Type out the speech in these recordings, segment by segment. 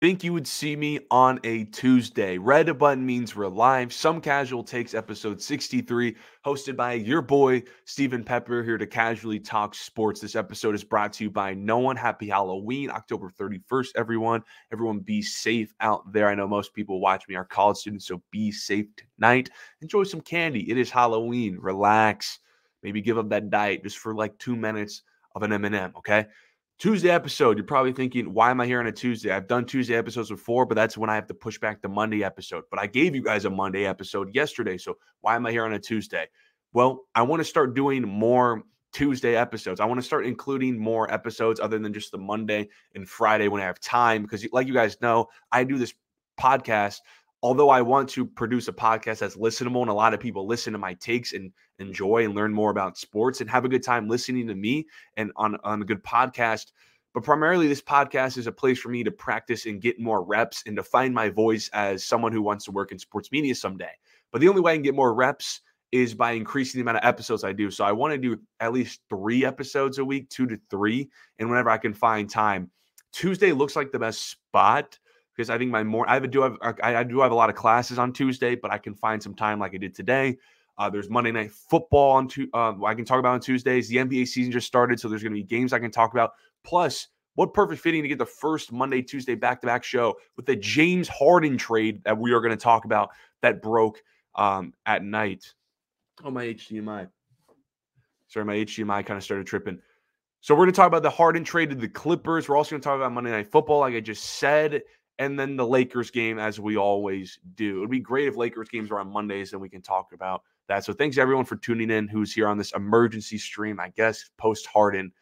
Think you would see me on a Tuesday. Red button means we're live. Some Casual Takes episode 63, hosted by your boy, Steven Pepper, here to casually talk sports. This episode is brought to you by No One. Happy Halloween, October 31st, everyone. Everyone be safe out there. I know most people watch me are college students, so be safe tonight. Enjoy some candy. It is Halloween. Relax. Maybe give up that diet just for like two minutes of an M&M, okay? Tuesday episode, you're probably thinking, why am I here on a Tuesday? I've done Tuesday episodes before, but that's when I have to push back the Monday episode. But I gave you guys a Monday episode yesterday. So why am I here on a Tuesday? Well, I want to start doing more Tuesday episodes. I want to start including more episodes other than just the Monday and Friday when I have time. Because, like you guys know, I do this podcast although I want to produce a podcast that's listenable and a lot of people listen to my takes and enjoy and learn more about sports and have a good time listening to me and on, on a good podcast. But primarily, this podcast is a place for me to practice and get more reps and to find my voice as someone who wants to work in sports media someday. But the only way I can get more reps is by increasing the amount of episodes I do. So I want to do at least three episodes a week, two to three, and whenever I can find time. Tuesday looks like the best spot because I think my more I do have I, I, do have a lot of classes on Tuesday, but I can find some time like I did today. Uh, there's Monday night football on two. Uh, I can talk about on Tuesdays. The NBA season just started, so there's going to be games I can talk about. Plus, what perfect fitting to get the first Monday Tuesday back to back show with the James Harden trade that we are going to talk about that broke um, at night. Oh my HDMI. Sorry, my HDMI kind of started tripping. So we're going to talk about the Harden trade to the Clippers. We're also going to talk about Monday Night Football, like I just said and then the Lakers game as we always do. It would be great if Lakers games were on Mondays and we can talk about that. So thanks everyone for tuning in who's here on this emergency stream, I guess post Harden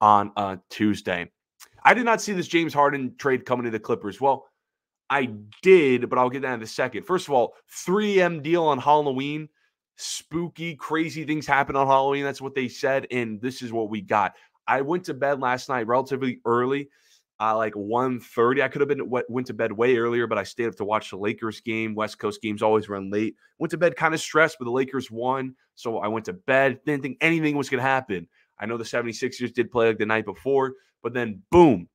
on uh, Tuesday. I did not see this James Harden trade coming to the Clippers. Well, I did, but I'll get that in a second. First of all, 3M deal on Halloween. Spooky, crazy things happen on Halloween. That's what they said. And this is what we got. I went to bed last night relatively early uh, like 1.30. I could have been went to bed way earlier, but I stayed up to watch the Lakers game. West Coast games always run late. Went to bed kind of stressed, but the Lakers won. So I went to bed. Didn't think anything was going to happen. I know the 76ers did play like the night before, but then boom,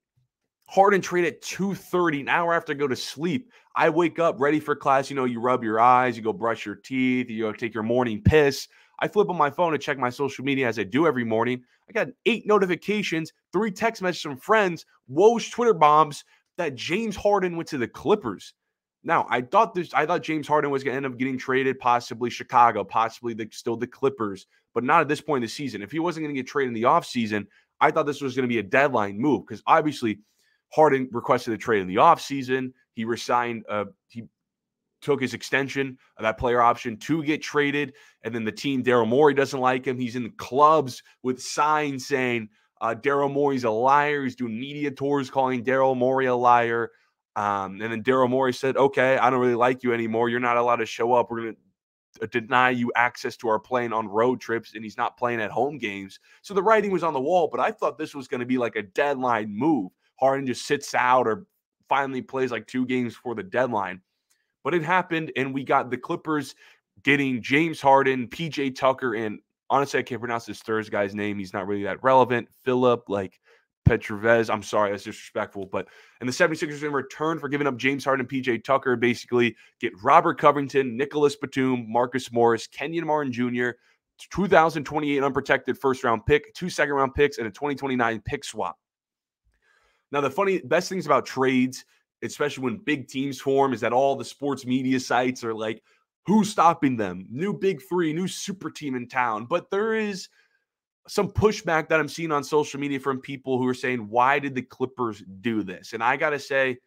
Harden trade at 2:30, an hour after I go to sleep. I wake up ready for class. You know, you rub your eyes, you go brush your teeth, you go take your morning piss. I flip on my phone to check my social media as I do every morning. I got eight notifications, three text messages from friends, Woj Twitter bombs that James Harden went to the Clippers. Now, I thought this, I thought James Harden was going to end up getting traded, possibly Chicago, possibly the, still the Clippers, but not at this point in the season. If he wasn't going to get traded in the offseason, I thought this was going to be a deadline move because obviously Harden requested a trade in the offseason. He resigned, uh, he took his extension of that player option to get traded. And then the team, Daryl Morey, doesn't like him. He's in the clubs with signs saying uh, Daryl Morey's a liar. He's doing media tours calling Daryl Morey a liar. Um, and then Daryl Morey said, Okay, I don't really like you anymore. You're not allowed to show up. We're going to uh, deny you access to our plane on road trips. And he's not playing at home games. So the writing was on the wall, but I thought this was going to be like a deadline move. Harden just sits out or finally plays like two games for the deadline. But it happened, and we got the Clippers getting James Harden, PJ Tucker, and honestly, I can't pronounce this third guy's name. He's not really that relevant. Philip, like Petrovez. I'm sorry, that's disrespectful. But and the 76ers in return for giving up James Harden PJ Tucker basically get Robert Covington, Nicholas Batum, Marcus Morris, Kenyon Martin Jr., 2028 unprotected first round pick, two second round picks, and a 2029 pick swap. Now, the funny best things about trades especially when big teams form, is that all the sports media sites are like, who's stopping them? New big three, new super team in town. But there is some pushback that I'm seeing on social media from people who are saying, why did the Clippers do this? And I got to say,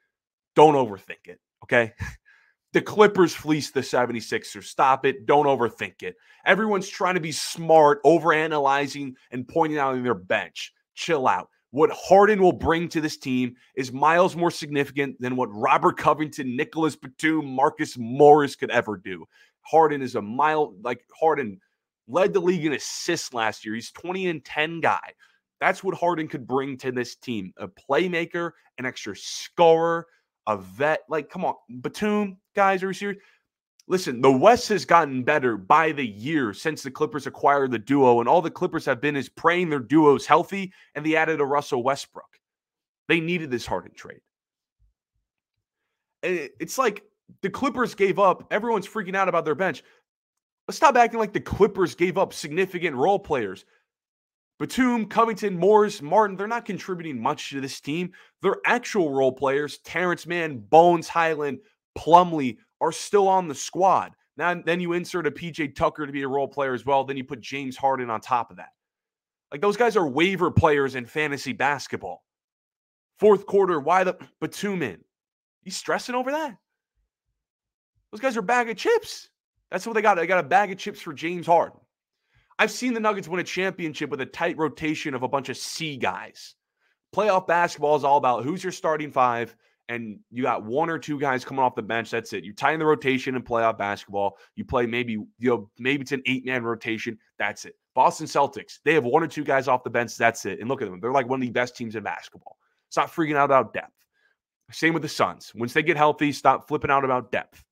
don't overthink it. Okay. the Clippers fleece the 76ers. Stop it. Don't overthink it. Everyone's trying to be smart, overanalyzing, and pointing out in their bench. Chill out. What Harden will bring to this team is miles more significant than what Robert Covington, Nicholas Batum, Marcus Morris could ever do. Harden is a mile like Harden led the league in assists last year. He's 20 and 10 guy. That's what Harden could bring to this team. A playmaker, an extra scorer, a vet. Like, come on, Batum, guys, are you serious? Listen, the West has gotten better by the year since the Clippers acquired the duo, and all the Clippers have been is praying their duo's healthy, and they added a Russell Westbrook. They needed this Harden trade. It's like the Clippers gave up. Everyone's freaking out about their bench. Let's stop acting like the Clippers gave up significant role players. Batum, Covington, Morris, Martin, they're not contributing much to this team. They're actual role players. Terance Mann, Bones, Hyland, Plumlee are still on the squad. Now, then you insert a PJ Tucker to be a role player as well. Then you put James Harden on top of that. Like those guys are waiver players in fantasy basketball. Fourth quarter, why the Batum in? You stressing over that? Those guys are bag of chips. That's what they got. They got a bag of chips for James Harden. I've seen the Nuggets win a championship with a tight rotation of a bunch of C guys. Playoff basketball is all about who's your starting five, and you got one or two guys coming off the bench. That's it. You tighten the rotation in playoff basketball. You play maybe you know maybe it's an eight man rotation. That's it. Boston Celtics, they have one or two guys off the bench. That's it. And look at them. They're like one of the best teams in basketball. Stop freaking out about depth. Same with the Suns. Once they get healthy, stop flipping out about depth.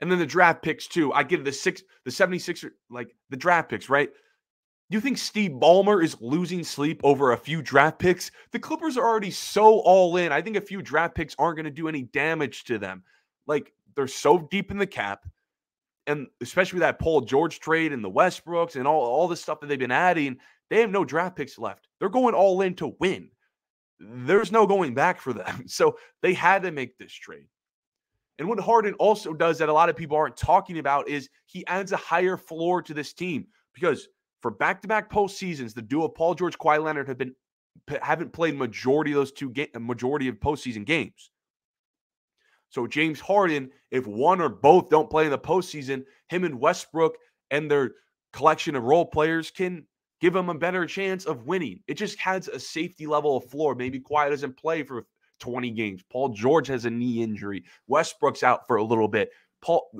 And then the draft picks too. I get the six, the 76 like the draft picks, right? Do you think Steve Ballmer is losing sleep over a few draft picks? The Clippers are already so all in. I think a few draft picks aren't going to do any damage to them. Like they're so deep in the cap and especially that Paul George trade and the Westbrooks and all, all the stuff that they've been adding, they have no draft picks left. They're going all in to win. There's no going back for them. So they had to make this trade. And what Harden also does that a lot of people aren't talking about is he adds a higher floor to this team because for back-to-back postseasons, the duo Paul George, Kawhi Leonard have been haven't played majority of those two game majority of postseason games. So James Harden, if one or both don't play in the postseason, him and Westbrook and their collection of role players can give them a better chance of winning. It just has a safety level of floor. Maybe Kawhi doesn't play for 20 games. Paul George has a knee injury. Westbrook's out for a little bit. Paul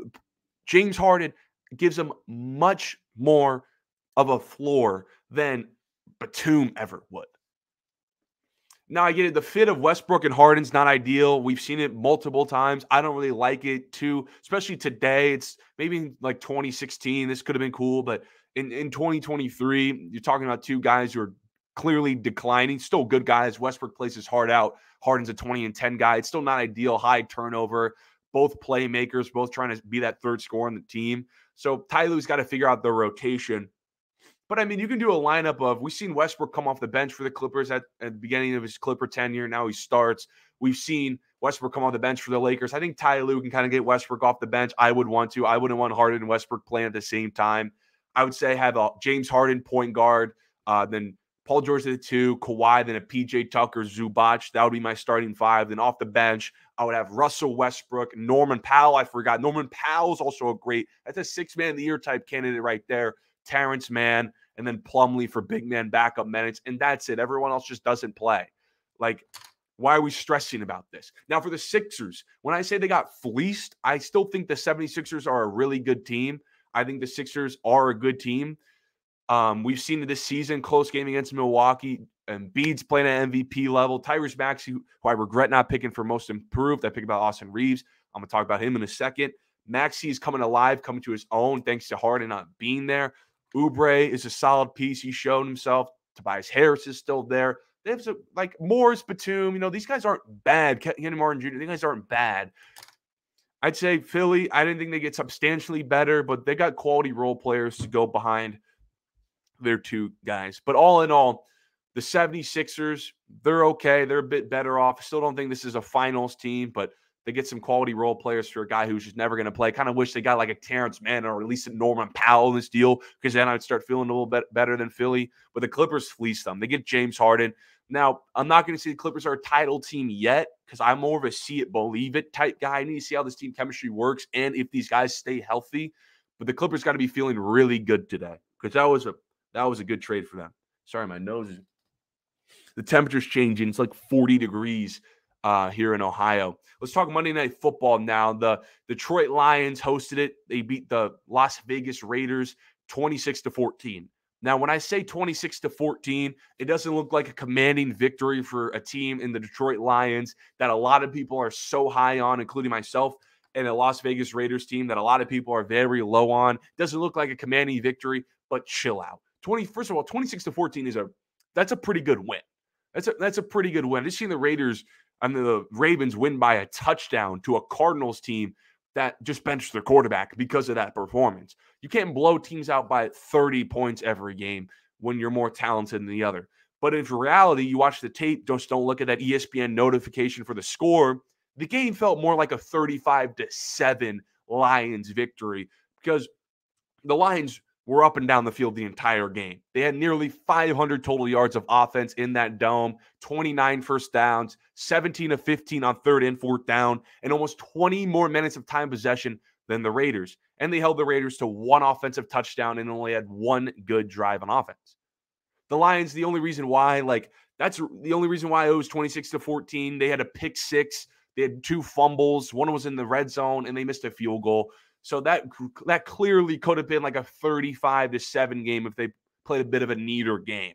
James Harden gives them much more of a floor than Batum ever would. Now I get it. The fit of Westbrook and Harden's not ideal. We've seen it multiple times. I don't really like it too, especially today. It's maybe like 2016. This could have been cool, but in, in 2023, you're talking about two guys who are clearly declining. Still good guys. Westbrook plays his heart out. Harden's a 20 and 10 guy. It's still not ideal. High turnover. Both playmakers, both trying to be that third scorer on the team. So Ty Lue's got to figure out the rotation. But I mean, you can do a lineup of we've seen Westbrook come off the bench for the Clippers at, at the beginning of his Clipper tenure. Now he starts. We've seen Westbrook come off the bench for the Lakers. I think Ty Lue can kind of get Westbrook off the bench. I would want to. I wouldn't want Harden and Westbrook playing at the same time. I would say have a James Harden point guard, uh, then Paul George at the two, Kawhi, then a PJ Tucker, Zubac. That would be my starting five. Then off the bench, I would have Russell Westbrook, Norman Powell. I forgot. Norman Powell's also a great, that's a six man of the year type candidate right there. Terance Mann, and then Plumlee for big man backup minutes. And that's it. Everyone else just doesn't play. Like, why are we stressing about this? Now, for the Sixers, when I say they got fleeced, I still think the 76ers are a really good team. I think the Sixers are a good team. Um, we've seen this season, close game against Milwaukee. Embiid playing at MVP level. Tyrese Maxey, who I regret not picking for most improved. I picked about Austin Reaves. I'm going to talk about him in a second. Maxey is coming alive, coming to his own thanks to Harden not being there. Oubre is a solid piece. He's shown himself. Tobias Harris is still there. They have some, like Morris, Batum. You know, these guys aren't bad. Kenny Martin Jr., these guys aren't bad. I'd say Philly, I didn't think they get substantially better, but they got quality role players to go behind their two guys. But all in all, the 76ers, they're okay. They're a bit better off. Still don't think this is a finals team, but they get some quality role players for a guy who's just never going to play. Kind of wish they got like a Terance Mann or at least a Norman Powell in this deal because then I'd start feeling a little bit better than Philly. But the Clippers fleece them. They get James Harden. Now, I'm not going to say the Clippers are a title team yet because I'm more of a see it, believe it type guy. I need to see how this team chemistry works and if these guys stay healthy. But the Clippers got to be feeling really good today because that was a that was a good trade for them. Sorry, my nose is the temperature's changing. It's like 40 degrees uh, here in Ohio. Let's talk Monday Night Football now. The Detroit Lions hosted it. They beat the Las Vegas Raiders 26 to 14. Now, when I say 26 to 14, it doesn't look like a commanding victory for a team in the Detroit Lions that a lot of people are so high on, including myself, and a Las Vegas Raiders team that a lot of people are very low on. Doesn't look like a commanding victory, but chill out. 20 first of all 26 to 14 is a that's a pretty good win that's a that's a pretty good win i've seen the raiders and the Ravens win by a touchdown to a Cardinals team that just benched their quarterback because of that performance. You can't blow teams out by 30 points every game when you're more talented than the other. But in reality, you watch the tape, just don't look at that ESPN notification for the score. The game felt more like a 35 to 7 Lions victory because the Lions were up and down the field the entire game. They had nearly 500 total yards of offense in that dome, 29 first downs, 17 of 15 on third and fourth down, and almost 20 more minutes of time possession than the Raiders. And they held the Raiders to one offensive touchdown and only had one good drive on offense. The Lions, the only reason why, like, that's the only reason why it was 26 to 14. They had a pick six, they had two fumbles, one was in the red zone, and they missed a field goal. So that that clearly could have been like a 35 to 7 game if they played a bit of a neater game.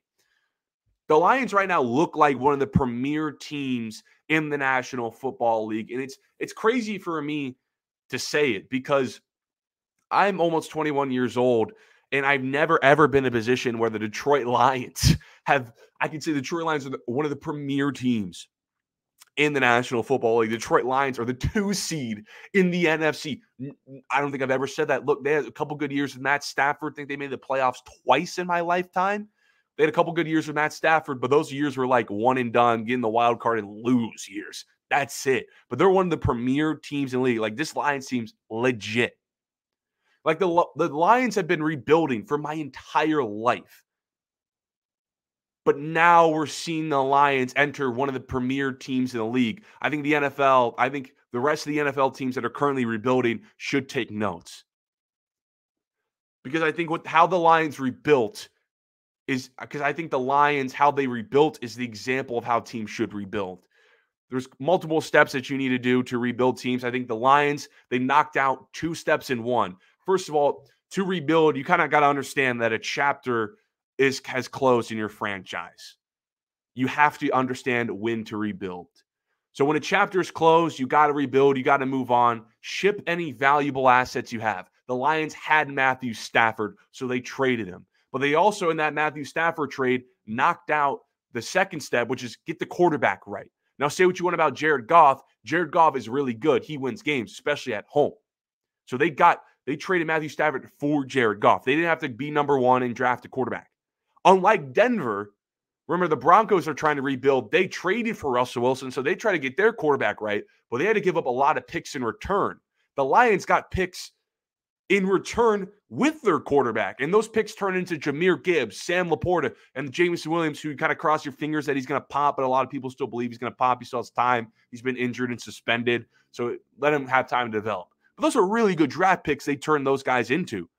The Lions right now look like one of the premier teams in the National Football League and it's it's crazy for me to say it because I'm almost 21 years old and I've never ever been in a position where the Detroit Lions have I can say the Detroit Lions are the, one of the premier teams in the National Football League. Detroit Lions are the two seed in the NFC. I don't think I've ever said that. Look, they had a couple good years with Matt Stafford. I think they made the playoffs twice in my lifetime. They had a couple good years with Matt Stafford, but those years were like one and done, getting the wild card and lose years. That's it. But they're one of the premier teams in the league. Like this Lions team's legit. Like the the Lions have been rebuilding for my entire life. But now we're seeing the Lions enter one of the premier teams in the league. I think the NFL, I think the rest of the NFL teams that are currently rebuilding should take notes. Because I think what how the Lions rebuilt is because I think the Lions, how they rebuilt is the example of how teams should rebuild. There's multiple steps that you need to do to rebuild teams. I think the Lions, they knocked out two steps in one. First of all, to rebuild, you kind of got to understand that a chapter is has closed in your franchise. You have to understand when to rebuild. So when a chapter is closed, you got to rebuild, you got to move on, ship any valuable assets you have. The Lions had Matthew Stafford, so they traded him. But they also in that Matthew Stafford trade knocked out the second step, which is get the quarterback right. Now say what you want about Jared Goff. Jared Goff is really good. He wins games, especially at home. So they got they traded Matthew Stafford for Jared Goff. They didn't have to be number 1 and draft a quarterback. Unlike Denver, remember the Broncos are trying to rebuild. They traded for Russell Wilson, so they try to get their quarterback right, but they had to give up a lot of picks in return. The Lions got picks in return with their quarterback, and those picks turn into Jahmyr Gibbs, Sam LaPorta, and Jameson Williams, who kind of cross your fingers that he's going to pop, but a lot of people still believe he's going to pop. He still has time. He's been injured and suspended, so let him have time to develop. But those are really good draft picks they turn those guys into.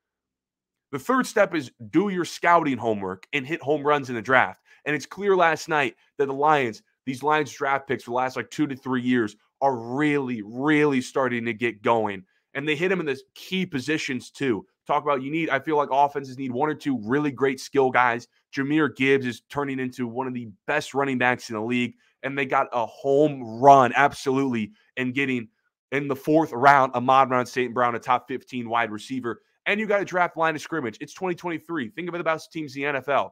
The third step is do your scouting homework and hit home runs in the draft. And it's clear last night that the Lions, these Lions draft picks for the last like two to three years, are really, really starting to get going. And they hit them in the key positions too. Talk about you need, I feel like offenses need one or two really great skill guys. Jahmyr Gibbs is turning into one of the best running backs in the league. And they got a home run, absolutely, and getting in the fourth round, Amon-Ra St. Brown, a top 15 wide receiver and you got to draft line of scrimmage. It's 2023. Think of it about the best teams in the NFL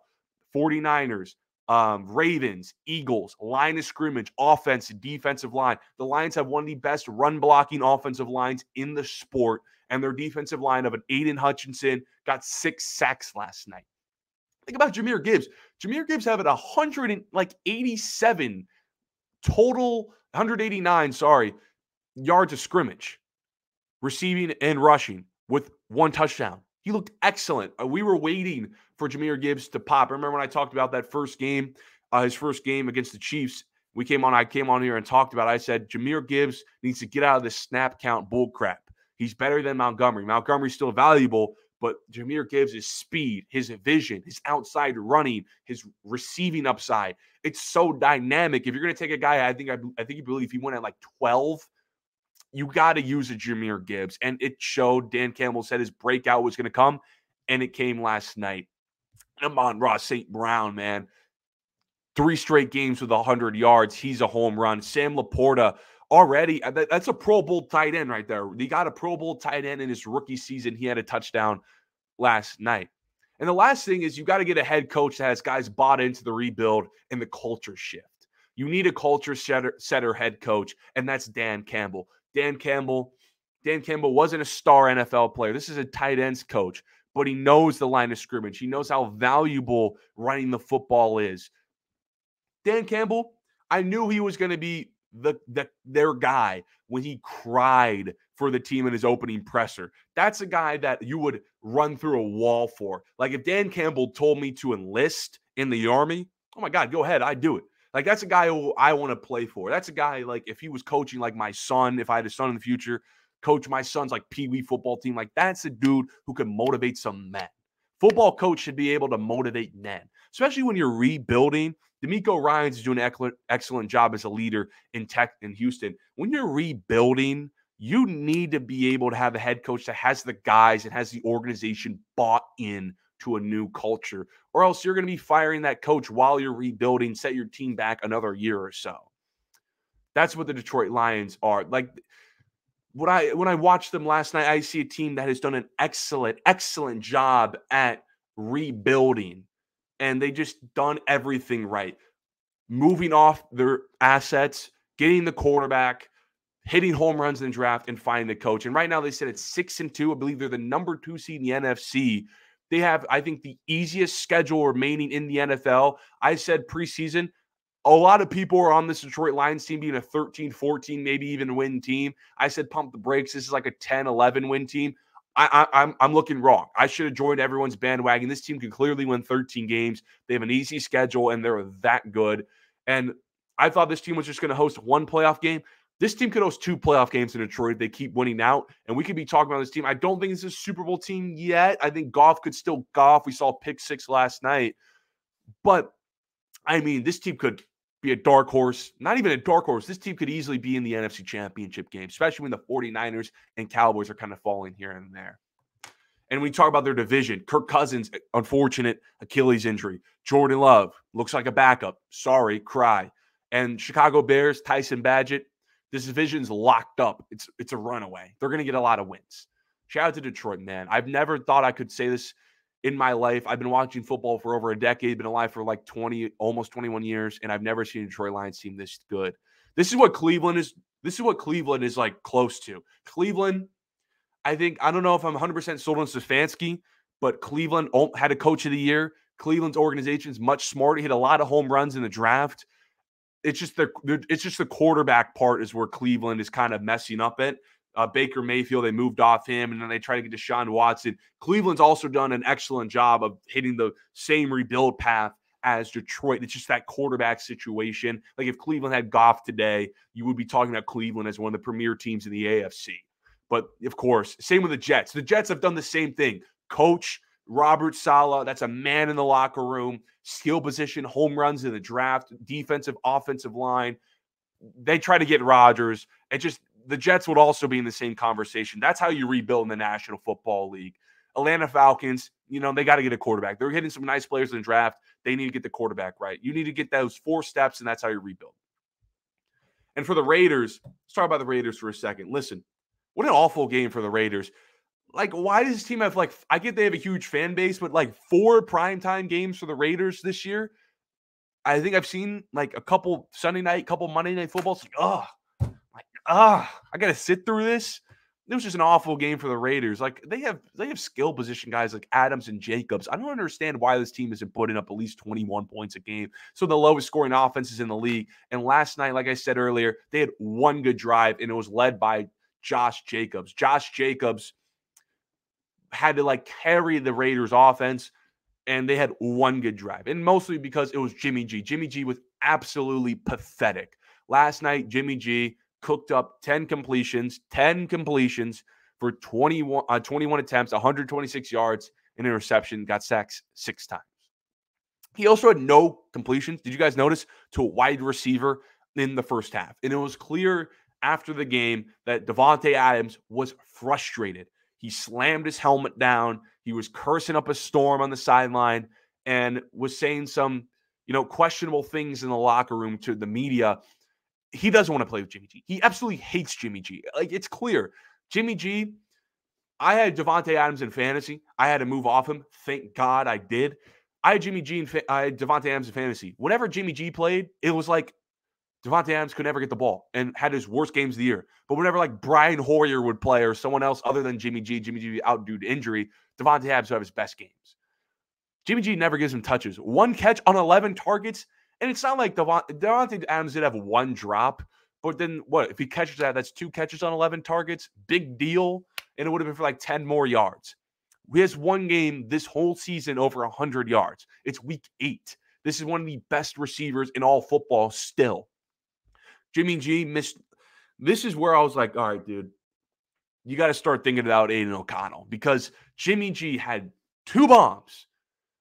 49ers, um, Ravens, Eagles, line of scrimmage, offense, defensive line. The Lions have one of the best run blocking offensive lines in the sport, and their defensive line of an Aidan Hutchinson got six sacks last night. Think about Jahmyr Gibbs. Jahmyr Gibbs having 100 like 87 total, 189, sorry, yards of scrimmage, receiving and rushing with one touchdown. He looked excellent. Uh, we were waiting for Jahmyr Gibbs to pop. Remember when I talked about that first game, uh, his first game against the Chiefs? We came on, I came on here and talked about. It. I said Jahmyr Gibbs needs to get out of this snap count bull crap. He's better than Montgomery. Montgomery's still valuable, but Jahmyr Gibbs' his speed, his vision, his outside running, his receiving upside. It's so dynamic. If you're going to take a guy, I think I, I think you believe he went at like 12 you got to use a Jahmyr Gibbs. And it showed Dan Campbell said his breakout was going to come, and it came last night. Amon-Ra St. Brown, man. Three straight games with 100 yards. He's a home run. Sam LaPorta already, uh, that's a Pro Bowl tight end right there. He got a Pro Bowl tight end in his rookie season. He had a touchdown last night. And the last thing is you got to get a head coach that has guys bought into the rebuild and the culture shift. You need a culture setter, setter head coach, and that's Dan Campbell. Dan Campbell, Dan Campbell wasn't a star NFL player. This is a tight ends coach, but he knows the line of scrimmage. He knows how valuable running the football is. Dan Campbell, I knew he was going to be the, the their guy when he cried for the team in his opening presser. That's a guy that you would run through a wall for. Like if Dan Campbell told me to enlist in the army, oh my god, go ahead, I'd do it. Like that's a guy who I want to play for. That's a guy like if he was coaching like my son, if I had a son in the future, coach my son's like pee wee football team. Like that's a dude who can motivate some men. Football coach should be able to motivate men, especially when you're rebuilding. DeMeco Ryans is doing an excellent job as a leader in Tech in Houston. When you're rebuilding, you need to be able to have a head coach that has the guys and has the organization bought in to a new culture, or else you're going to be firing that coach while you're rebuilding, set your team back another year or so. That's what the Detroit Lions are. Like when I when I watched them last night, I see a team that has done an excellent, excellent job at rebuilding. And they just done everything right. Moving off their assets, getting the quarterback, hitting home runs in the draft, and finding the coach. And right now they said it's six and two. I believe they're the number two seed in the NFC. They have, I think, the easiest schedule remaining in the NFL. I said preseason a lot of people are on this Detroit Lions team being a 13, 14, maybe even win team. I said pump the brakes. This is like a 10, 11 win team. I, I, I'm I'm looking wrong. I should have joined everyone's bandwagon. This team can clearly win 13 games. They have an easy schedule and they're that good. And I thought this team was just going to host one playoff game. This team could host two playoff games in Detroit. They keep winning out, and we could be talking about this team. I don't think it's a Super Bowl team yet. I think Goff could still golf. We saw pick six last night, but I mean, this team could be a dark horse, not even a dark horse. This team could easily be in the NFC Championship game, especially when the 49ers and Cowboys are kind of falling here and there. And we talk about their division. Kirk Cousins, unfortunate Achilles injury. Jordan Love looks like a backup. Sorry, cry. And Chicago Bears, Tyson Bagent. This division's locked up. It's it's a runaway. They're going to get a lot of wins. Shout out to Detroit, man. I've never thought I could say this in my life. I've been watching football for over a decade, been alive for like 20, almost 21 years, and I've never seen a Detroit Lions team this good. This is what Cleveland is. This is what Cleveland is like close to. Cleveland, I think, I don't know if I'm 100% sold on Stefanski, but Cleveland had a coach of the year. Cleveland's organization is much smarter. He hit a lot of home runs in the draft. It's just the it's just the quarterback part is where Cleveland is kind of messing up it uh, Baker Mayfield. They moved off him, and then they tried to get Deshaun Watson. Cleveland's also done an excellent job of hitting the same rebuild path as Detroit. It's just that quarterback situation. Like if Cleveland had Goff today, you would be talking about Cleveland as one of the premier teams in the AFC. But of course, same with the Jets. The Jets have done the same thing. Coach Robert Saleh, that's a man in the locker room, skill position, home runs in the draft, defensive, offensive line. They try to get Rodgers. It just the Jets would also be in the same conversation. That's how you rebuild in the National Football League. Atlanta Falcons, you know, they got to get a quarterback. They're hitting some nice players in the draft. They need to get the quarterback right. You need to get those four steps, and that's how you rebuild. And for the Raiders, let's talk about the Raiders for a second. Listen, what an awful game for the Raiders. Like, why does this team have like I get they have a huge fan base, but like four primetime games for the Raiders this year? I think I've seen like a couple Sunday night, couple Monday night footballs. Like, oh, like, ah, I got to sit through this. It was just an awful game for the Raiders. Like they have they have skill position guys like Adams and Jacobs. I don't understand why this team isn't putting up at least 21 points a game. So the lowest scoring offenses in the league. And last night, like I said earlier, they had one good drive and it was led by Josh Jacobs. Josh Jacobs had to like carry the Raiders offense and they had one good drive. And mostly because it was Jimmy G. Jimmy G was absolutely pathetic. Last night, Jimmy G cooked up 10 completions, 10 completions for 21, uh, 21 attempts, 126 yards, an interception, got sacked six times. He also had no completions. Did you guys notice to a wide receiver in the first half? And it was clear after the game that Davante Adams was frustrated. He slammed his helmet down. He was cursing up a storm on the sideline and was saying some, you know, questionable things in the locker room to the media he doesn't want to play with Jimmy G. He absolutely hates Jimmy G. Like it's clear. Jimmy G, I had Davante Adams in fantasy. I had to move off him. Thank God I did. I had Jimmy G and fa- I had Davante Adams in fantasy. Whenever Jimmy G played, it was like Davante Adams could never get the ball and had his worst games of the year. But whenever like Brian Hoyer would play or someone else other than Jimmy G, Jimmy G out due to injury, Davante Adams would have his best games. Jimmy G never gives him touches. One catch on 11 targets. And it's not like Davante, Davante Adams did have one drop, but then what? If he catches that, that's two catches on 11 targets. Big deal. And it would have been for like 10 more yards. He has one game this whole season over 100 yards. It's week eight. This is one of the best receivers in all football still. Jimmy G missed. This is where I was like, all right, dude, you got to start thinking about Aidan O'Connell because Jimmy G had two bombs.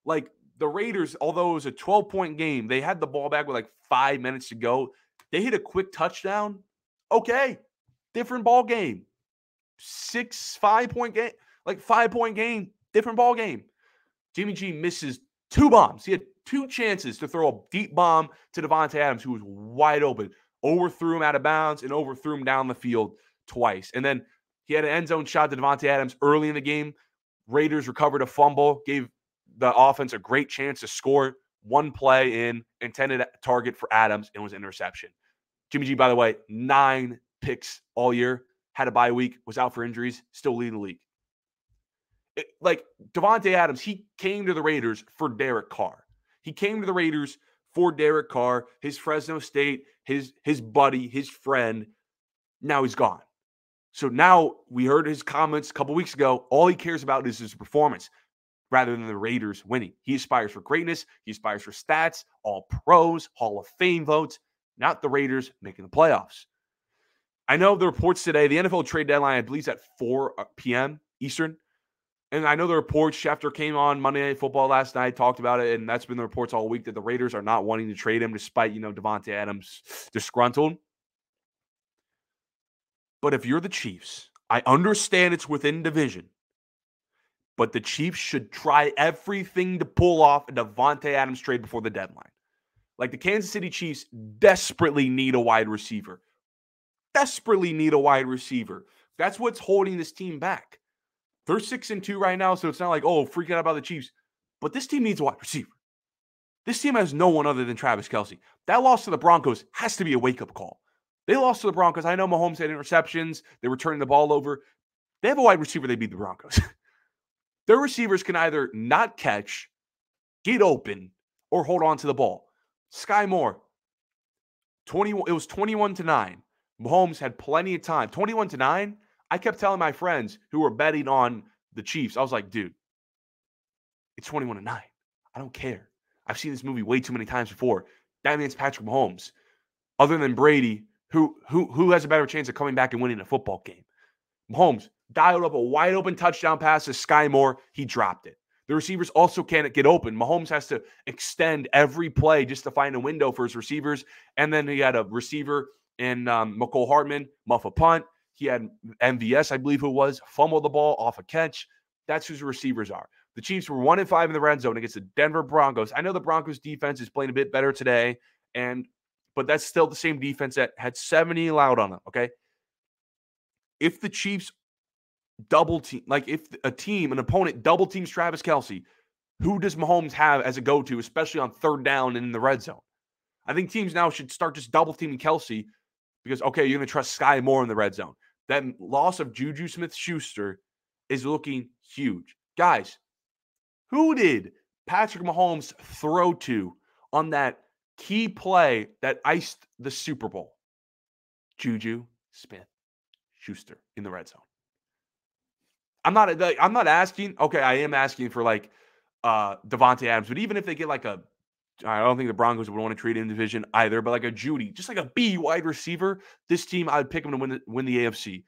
Like the Raiders, although it was a 12 point game, they had the ball back with like five minutes to go. They hit a quick touchdown. Okay, different ball game. Six, five point game, like five point game, different ball game. Jimmy G misses two bombs. He had two chances to throw a deep bomb to Davante Adams, who was wide open overthrew him out of bounds and overthrew him down the field twice. And then he had an end zone shot to Davante Adams early in the game. Raiders recovered a fumble, gave the offense a great chance to score. One play in, intended target for Adams, and was interception. Jimmy G, by the way, nine picks all year, had a bye week, was out for injuries, still leading the league. It, like Davante Adams, he came to the Raiders for Derek Carr. He came to the Raiders for Derek Carr, his Fresno State, his his buddy, his friend. Now he's gone. So now we heard his comments a couple weeks ago. All he cares about is his performance rather than the Raiders winning. He aspires for greatness. He aspires for stats, all pros, Hall of Fame votes, not the Raiders making the playoffs. I know the reports today, the NFL trade deadline, I believe, is at 4 uh, p.m. Eastern. And I know the reports, Schefter came on Monday Night Football last night, talked about it, and that's been the reports all week that the Raiders are not wanting to trade him despite, you know, Davante Adams disgruntled. But if you're the Chiefs, I understand it's within division, but the Chiefs should try everything to pull off a Davante Adams trade before the deadline. Like the Kansas City Chiefs desperately need a wide receiver. Desperately need a wide receiver. That's what's holding this team back. They're six and two right now, so it's not like, oh, freaking out about the Chiefs. But this team needs a wide receiver. This team has no one other than Travis Kelce. That loss to the Broncos has to be a wake up call. They lost to the Broncos. I know Mahomes had interceptions. They were turning the ball over. They have a wide receiver. They beat the Broncos. Their receivers can either not catch, get open, or hold on to the ball. Skyy Moore, 20, it was 21 to 9. Mahomes had plenty of time. 21 to 9. I kept telling my friends who were betting on the Chiefs, I was like, dude, it's 21 to 9. I don't care. I've seen this movie way too many times before. That means Patrick Mahomes. Other than Brady, who who who has a better chance of coming back and winning a football game? Mahomes dialed up a wide open touchdown pass to Skyy Moore. He dropped it. The receivers also can't get open. Mahomes has to extend every play just to find a window for his receivers. And then he had a receiver in um, Mecole Hardman muff a punt. He had MVS, I believe, who was fumble the ball off a catch. That's who whose receivers are. The Chiefs were one and five in the red zone against the Denver Broncos. I know the Broncos defense is playing a bit better today, and but that's still the same defense that had 70 allowed on them. Okay. If the Chiefs double team, like if a team, an opponent double teams Travis Kelce, who does Mahomes have as a go to, especially on third down and in the red zone? I think teams now should start just double teaming Kelce because, okay, you're going to trust Skyy Moore in the red zone that loss of Juju Smith Schuster is looking huge. Guys, who did Patrick Mahomes throw to on that key play that iced the Super Bowl? Juju Smith Schuster in the red zone. I'm not I'm not asking, okay, I am asking for like uh Davante Adams, but even if they get like a I don't think the Broncos would want to trade in division either, but like a Jeudy, just like a B wide receiver, this team, I'd pick them to win the, win the AFC.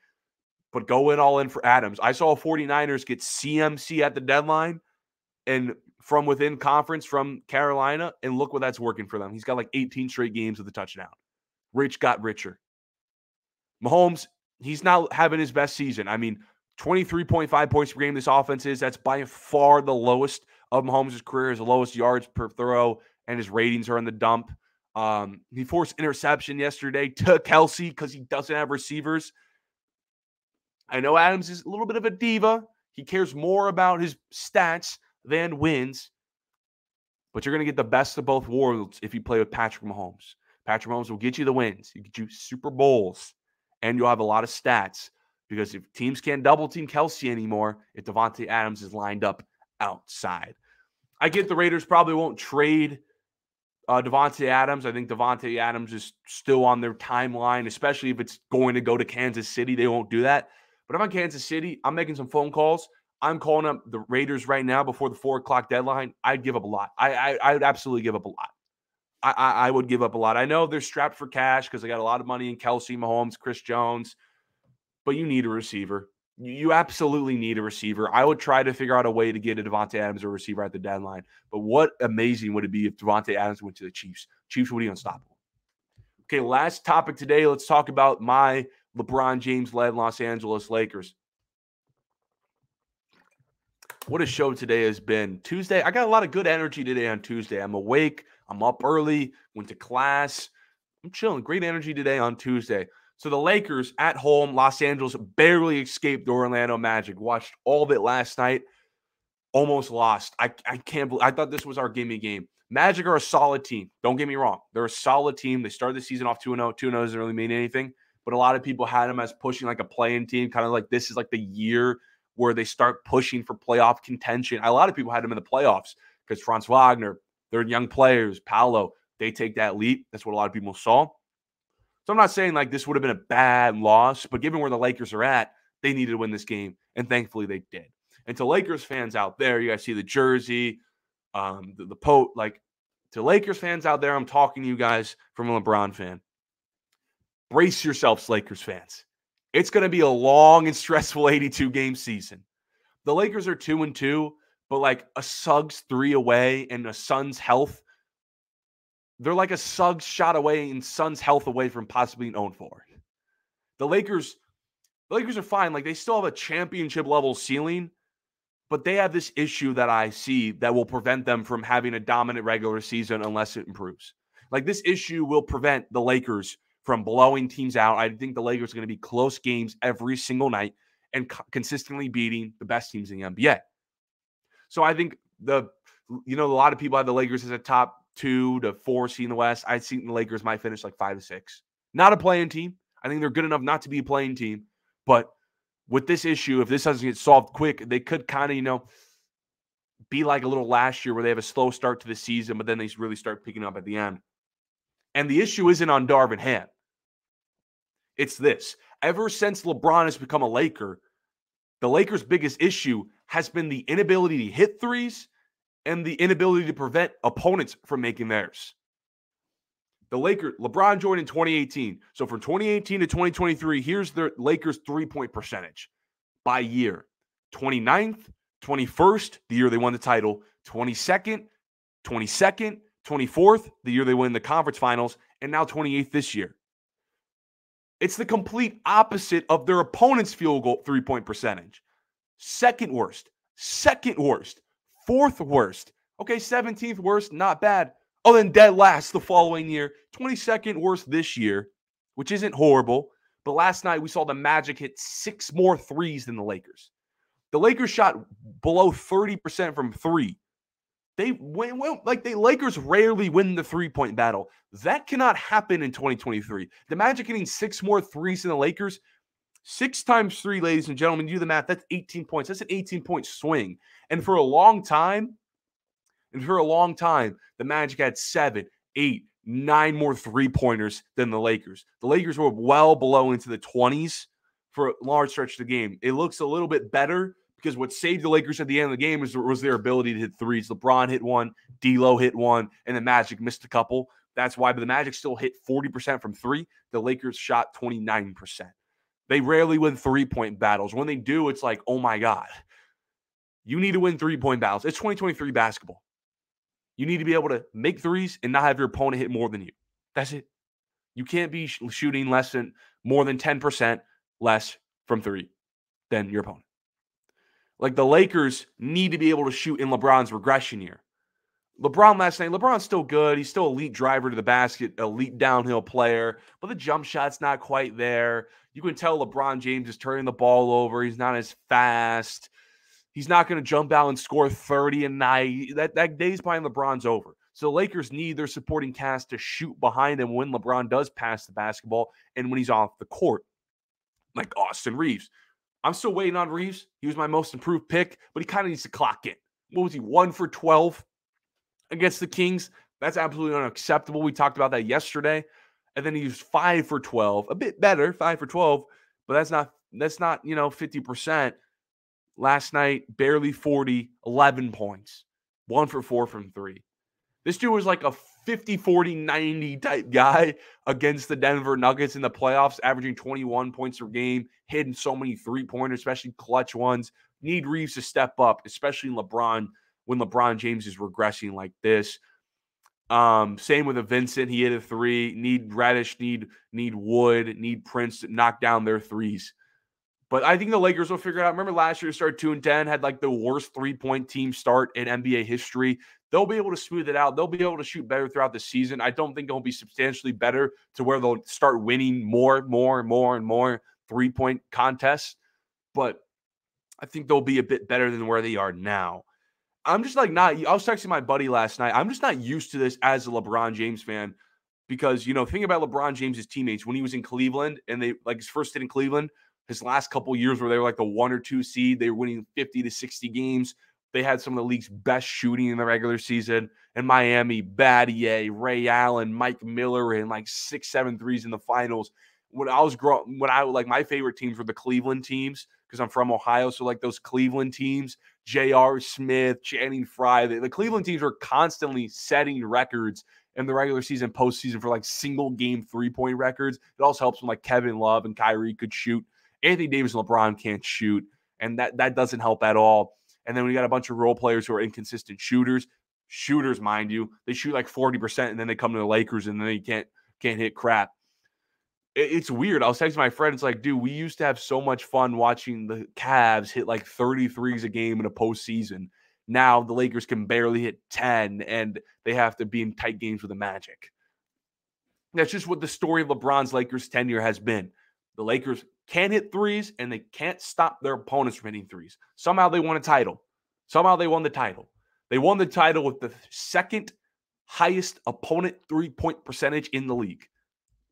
But go in all in for Adams. I saw 49ers get CMC at the deadline and from within conference from Carolina, and look what that's working for them. He's got like 18 straight games with a touchdown. Rich got richer. Mahomes, he's not having his best season. I mean, 23.5 points per game this offense is. That's by far the lowest of Mahomes' career, his lowest yards per throw and his ratings are in the dump. Um, he forced interception yesterday to Kelce because he doesn't have receivers. I know Adams is a little bit of a diva. He cares more about his stats than wins. But you're going to get the best of both worlds if you play with Patrick Mahomes. Patrick Mahomes will get you the wins, you get you Super Bowls, and you'll have a lot of stats. Because if teams can't double team Kelce anymore, if Davante Adams is lined up outside. I get the Raiders probably won't trade uh, Davante Adams. I think Davante Adams is still on their timeline, especially if it's going to go to Kansas City. They won't do that. But if I'm Kansas City, I'm making some phone calls. I'm calling up the Raiders right now before the four o'clock deadline. I'd give up a lot. I I, I would absolutely give up a lot. I, I, I would give up a lot. I know they're strapped for cash because they got a lot of money in Kelce, Mahomes, Chris Jones, but you need a receiver. You absolutely need a receiver. I would try to figure out a way to get a Davante Adams or receiver at the deadline. But what amazing would it be if Davante Adams went to the Chiefs? Chiefs would be unstoppable. Okay, last topic today. Let's talk about my LeBron James led Los Angeles Lakers. What a show today has been. Tuesday, I got a lot of good energy today on Tuesday. I'm awake. I'm up early, went to class. I'm chilling. Great energy today on Tuesday. So the Lakers at home, Los Angeles barely escaped the Orlando Magic. Watched all of it last night. Almost lost. I, I can't believe I thought this was our gimme game. Magic are a solid team. Don't get me wrong. They're a solid team. They started the season off 2 0. 2 0 doesn't really mean anything. But a lot of people had them as pushing like a playing team, kind of like this is like the year where they start pushing for playoff contention. A lot of people had them in the playoffs because Franz Wagner, they're young players, Paolo, they take that leap. That's what a lot of people saw. So I'm not saying like this would have been a bad loss, but given where the Lakers are at, they needed to win this game, and thankfully they did. And to Lakers fans out there, you guys see the jersey, um, the, the like to Lakers fans out there, I'm talking to you guys from a LeBron fan. Brace yourselves, Lakers fans. It's going to be a long and stressful 82 game season. The Lakers are two and two, but like a Suggs three away and a Suns health they're like a Suggs shot away and Suns health away from possibly an own for. The Lakers, the Lakers are fine. Like they still have a championship level ceiling, but they have this issue that I see that will prevent them from having a dominant regular season unless it improves. Like this issue will prevent the Lakers from blowing teams out. I think the Lakers are going to be close games every single night and co- consistently beating the best teams in the NBA. So I think the you know a lot of people have the Lakers as a top two to four seed in the West. I think the Lakers might finish like five to six. Not a playing team. I think they're good enough not to be a playing team. But with this issue, if this doesn't get solved quick, they could kind of, you know, be like a little last year where they have a slow start to the season, but then they really start picking up at the end. And the issue isn't on Darvin Ham. It's this. Ever since LeBron has become a Laker, the Lakers' biggest issue has been the inability to hit threes and the inability to prevent opponents from making theirs. The Lakers, LeBron joined in 2018. So from 2018 to 2023, here's the Lakers three point percentage by year 29th, 21st, the year they won the title, 22nd, 22nd, 24th, the year they win the conference finals, and now 28th this year. It's the complete opposite of their opponent's field goal three point percentage. Second worst, second worst fourth worst. Okay, 17th worst, not bad. Oh, then dead last the following year, 22nd worst this year, which isn't horrible. But last night we saw the Magic hit six more threes than the Lakers. The Lakers shot below 30% from three. They went like the Lakers rarely win the three point battle. That cannot happen in 2023. The Magic hitting six more threes than the Lakers. Six times three, ladies and gentlemen, do the math. That's 18 points. That's an 18 point swing. And for a long time, and for a long time, the Magic had seven, eight, nine more three pointers than the Lakers. The Lakers were well below into the 20s for a large stretch of the game. It looks a little bit better because what saved the Lakers at the end of the game was, was their ability to hit threes. LeBron hit one, D'Lo hit one, and the Magic missed a couple. That's why, but the Magic still hit 40% from three. The Lakers shot 29%. They rarely win three point battles. When they do, it's like, oh my God, you need to win three point battles. It's 2023 basketball. You need to be able to make threes and not have your opponent hit more than you. That's it. You can't be shooting less than more than 10% less from three than your opponent. Like the Lakers need to be able to shoot in LeBron's regression year. LeBron last night, LeBron's still good. He's still elite driver to the basket, elite downhill player, but the jump shot's not quite there. You can tell LeBron James is turning the ball over. He's not as fast. He's not going to jump out and score 30 a night. That that day's behind LeBron's over. So the Lakers need their supporting cast to shoot behind him when LeBron does pass the basketball and when he's off the court, like Austin Reaves. I'm still waiting on Reaves. He was my most improved pick, but he kind of needs to clock in. What was he? One for 12 against the Kings. That's absolutely unacceptable. We talked about that yesterday. And then he was five for 12, a bit better, five for 12, but that's not, that's not, you know, 50%. Last night, barely 40, 11 points, one for four from three. This dude was like a 50, 40, 90 type guy against the Denver Nuggets in the playoffs, averaging 21 points per game, hitting so many three pointers, especially clutch ones. Need Reaves to step up, especially LeBron when LeBron James is regressing like this. Um, same with a Vincent. He hit a three. Need Reddish. need need Wood, need Prince to knock down their threes. But I think the Lakers will figure it out. Remember last year, started two and ten, had like the worst three point team start in NBA history. They'll be able to smooth it out. They'll be able to shoot better throughout the season. I don't think it'll be substantially better to where they'll start winning more, more, and more and more three point contests. But I think they'll be a bit better than where they are now. I'm just like not. I was texting my buddy last night. I'm just not used to this as a LeBron James fan because you know, think about LeBron James's teammates when he was in Cleveland and they like his first hit in Cleveland. His last couple years where they were like the one or two seed, they were winning 50 to 60 games. They had some of the league's best shooting in the regular season. And Miami, Battier, Ray Allen, Mike Miller, and like six, seven threes in the finals. When I was growing, when I like my favorite teams were the Cleveland teams because I'm from Ohio. So like those Cleveland teams, J.R. Smith, Channing Frye, the, the Cleveland teams were constantly setting records in the regular season, postseason for like single game three point records. It also helps when like Kevin Love and Kyrie could shoot. Anthony Davis and LeBron can't shoot, and that that doesn't help at all. And then we got a bunch of role players who are inconsistent shooters. Shooters, mind you, they shoot like 40%, and then they come to the Lakers and then they can't can't hit crap. It's weird. I was texting my friend, it's like, dude, we used to have so much fun watching the Cavs hit like 33s a game in a postseason. Now the Lakers can barely hit 10 and they have to be in tight games with the Magic. That's just what the story of LeBron's Lakers tenure has been. The Lakers can hit threes and they can't stop their opponents from hitting threes. Somehow they won a title. Somehow they won the title. They won the title with the second highest opponent three point percentage in the league.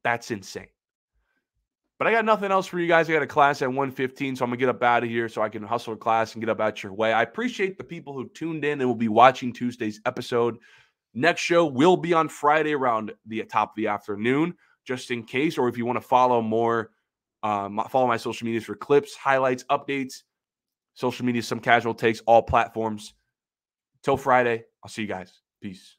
That's insane. But I got nothing else for you guys. I got a class at 115, so I'm gonna get up out of here so I can hustle a class and get up out your way. I appreciate the people who tuned in and will be watching Tuesday's episode. Next show will be on Friday around the top of the afternoon, just in case, or if you want to follow more um, follow my social medias for clips, highlights, updates, social media, some casual takes, all platforms. Till Friday, I'll see you guys. Peace.